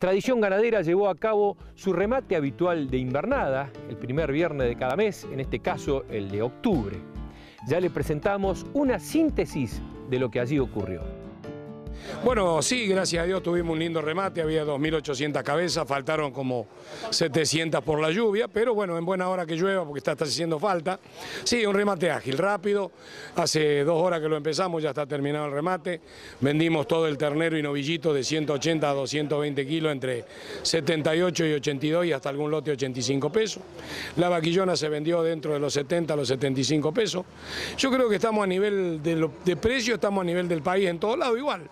Tradición Ganadera llevó a cabo su remate habitual de invernada, el primer viernes de cada mes, en este caso el de octubre. Ya le presentamos una síntesis de lo que allí ocurrió. Bueno, sí, gracias a Dios tuvimos un lindo remate, había 2.800 cabezas, faltaron como 700 por la lluvia, pero bueno, en buena hora que llueva porque está, haciendo falta. Sí, un remate ágil, rápido, hace dos horas que lo empezamos, ya está terminado el remate, vendimos todo el ternero y novillito de 180 a 220 kilos entre 78 y 82 y hasta algún lote 85 pesos. La vaquillona se vendió dentro de los 70 a los 75 pesos. Yo creo que estamos a nivel de, de precio, estamos a nivel del país en todos lados igual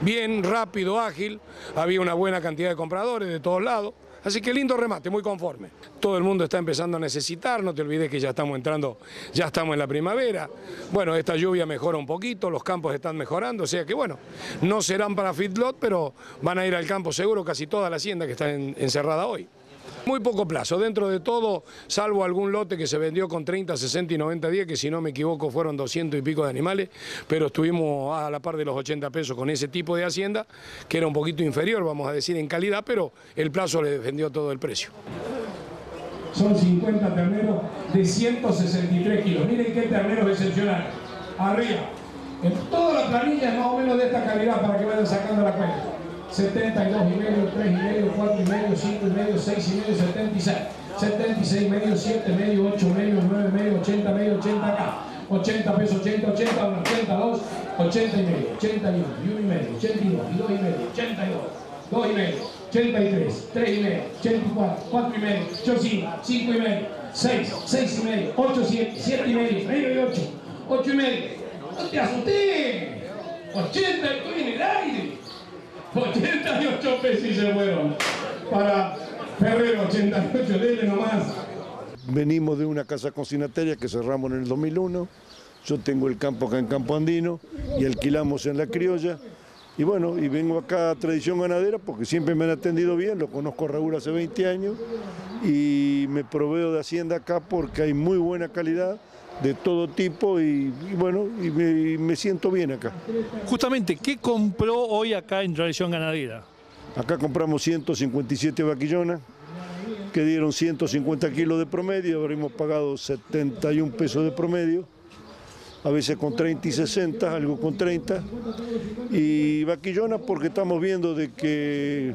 bien, rápido, ágil, había una buena cantidad de compradores de todos lados. Así que lindo remate, muy conforme. Todo el mundo está empezando a necesitar, no te olvides que ya estamos entrando, ya estamos en la primavera. Bueno, esta lluvia mejora un poquito, los campos están mejorando, o sea que bueno, no serán para feedlot, pero van a ir al campo seguro casi toda la hacienda que está encerrada hoy. Muy poco plazo, dentro de todo, salvo algún lote que se vendió con 30, 60 y 90 días, que si no me equivoco fueron 200 y pico de animales, pero estuvimos a la par de los 80 pesos con ese tipo de hacienda, que era un poquito inferior, vamos a decir, en calidad, pero el plazo le defendió todo el precio. Son 50 terneros de 163 kilos. Miren qué terneros excepcionales. Arriba. En toda la planilla más o menos de esta calidad para que vayan sacando la cuenta. 72 y medio, 3 y medio, 4 y medio, 5 y medio, 6 y medio, 76. 76 y medio, 7 y medio, 8 y medio, 9 y medio, 80 y medio, 80 acá. 80 pesos, 80, 80, 82, 80 y medio, 81, y 1 y medio, 82, y 2 y medio, 82, 2 y medio, 83, 3 y medio, 84, 4 y medio, 8, 5, 5 y medio, 6, 6 y medio, 8, 7, 7 y medio, medio y 8, 8 y medio. No te asusté. 80 estoy en el aire. 88 pesos se fueron. Para Ferrero, 88, dele nomás. Venimos de una casa cocinataria que cerramos en el 2001. Yo tengo el campo acá en Campo Andino y alquilamos en La Criolla. Y bueno, y vengo acá a Tradición Ganadera porque siempre me han atendido bien, lo conozco Raúl hace 20 años y me proveo de Hacienda acá porque hay muy buena calidad de todo tipo y, bueno, y me, siento bien acá. Justamente, ¿qué compró hoy acá en Tradición Ganadera? Acá compramos 157 vaquillonas que dieron 150 kilos de promedio, habremos pagado 71 pesos de promedio, a veces con 30 y 60, algo con 30, y vaquillonas porque estamos viendo de que,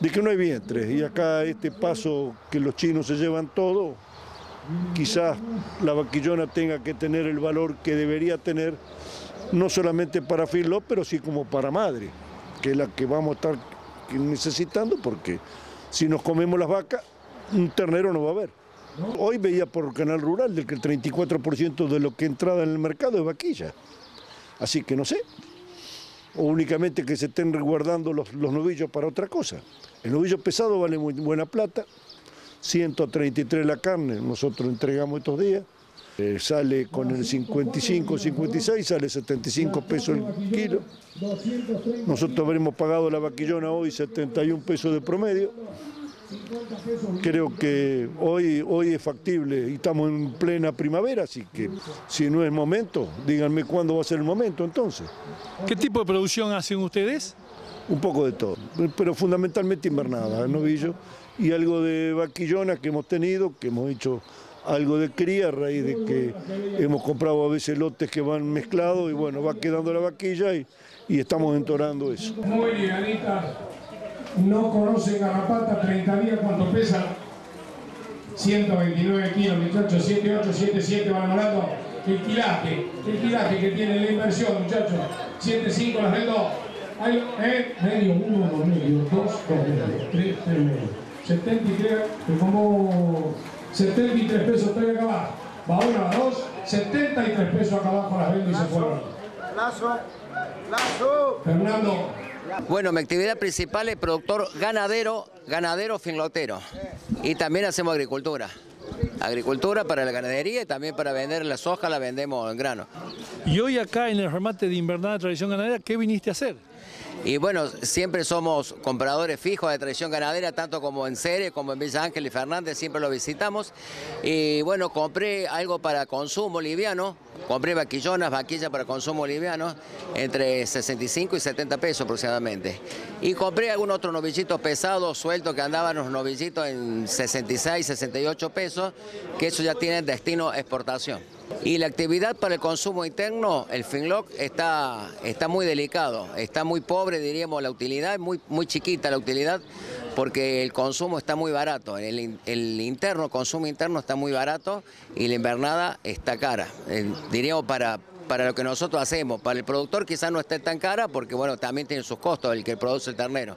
de que no hay vientres, y acá este paso que los chinos se llevan todo, quizás la vaquillona tenga que tener el valor que debería tener, no solamente para Filo, pero sí como para madre, que es la que vamos a estar necesitando, porque si nos comemos las vacas, un ternero no va a haber. Hoy veía por Canal Rural del que el 34% de lo que entrada en el mercado es vaquilla. Así que no sé. O únicamente que se estén resguardando los, los novillos para otra cosa. El novillo pesado vale muy buena plata, 133 la carne, nosotros entregamos estos días. Eh, sale con el 55, 56, sale 75 pesos el kilo. Nosotros habremos pagado la vaquillona hoy 71 pesos de promedio. Creo que hoy, hoy es factible y estamos en plena primavera, así que si no es momento, díganme cuándo va a ser el momento entonces. ¿Qué tipo de producción hacen ustedes? Un poco de todo, pero fundamentalmente invernada, novillo y algo de vaquillona que hemos tenido, que hemos hecho algo de cría a raíz de que hemos comprado a veces lotes que van mezclados y bueno, va quedando la vaquilla y, y estamos entorando eso. Muy ligadita, no conocen garrapata, 30 días, ¿cuánto pesa? 129 kilos, muchachos, 78, 77 van hablando. El quilaje, el quilaje que tiene la inversión, muchachos, 75 las vendo. Hay, eh, medio, uno, dos medio, dos, dos medio, tres, tres medio. 73, como 73 pesos estoy acá abajo. Va una, va dos, 73 pesos acá abajo las vendo y se fueron. Lazo, lazo. Fernando. Bueno, mi actividad principal es productor ganadero, ganadero finlotero. Y también hacemos agricultura. Agricultura para la ganadería y también para vender la soja la vendemos en grano. Y hoy acá en el remate de Invernada Tradición Ganadera, ¿qué viniste a hacer? Y bueno, siempre somos compradores fijos de tradición ganadera, tanto como en Ceres, como en Villa Ángel y Fernández, siempre lo visitamos. Y bueno, compré algo para consumo liviano, compré vaquillonas, vaquillas para consumo liviano, entre 65 y 70 pesos aproximadamente. Y compré algún otro novillito pesado, suelto, que andaban los novillitos en 66, 68 pesos, que eso ya tiene destino exportación. Y la actividad para el consumo interno, el Finlock, está, está muy delicado, está muy pobre, diríamos, la utilidad, muy, muy chiquita la utilidad, porque el consumo está muy barato, el, el interno, consumo interno está muy barato y la invernada está cara. Diríamos para, para lo que nosotros hacemos, para el productor quizás no esté tan cara porque bueno, también tiene sus costos el que produce el ternero.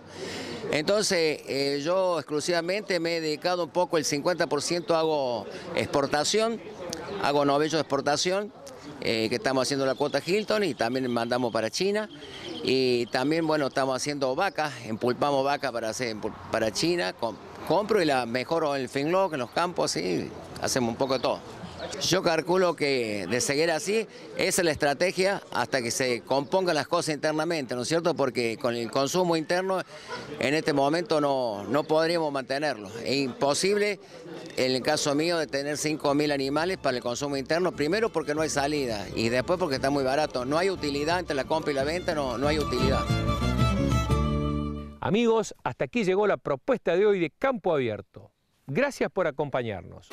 Entonces eh, yo exclusivamente me he dedicado un poco, el 50% hago exportación, hago novillos de exportación, eh, que estamos haciendo la cuota Hilton y también mandamos para China. Y también, bueno, estamos haciendo vacas, empulpamos vacas para, hacer, para China, compro y la mejoro en el finlock, en los campos, y hacemos un poco de todo. Yo calculo que de seguir así, esa es la estrategia hasta que se compongan las cosas internamente, ¿no es cierto? Porque con el consumo interno en este momento no, no podríamos mantenerlo. Es imposible, en el caso mío, de tener 5.000 animales para el consumo interno, primero porque no hay salida y después porque está muy barato. No hay utilidad entre la compra y la venta, no, no hay utilidad. Amigos, hasta aquí llegó la propuesta de hoy de Campo Abierto. Gracias por acompañarnos.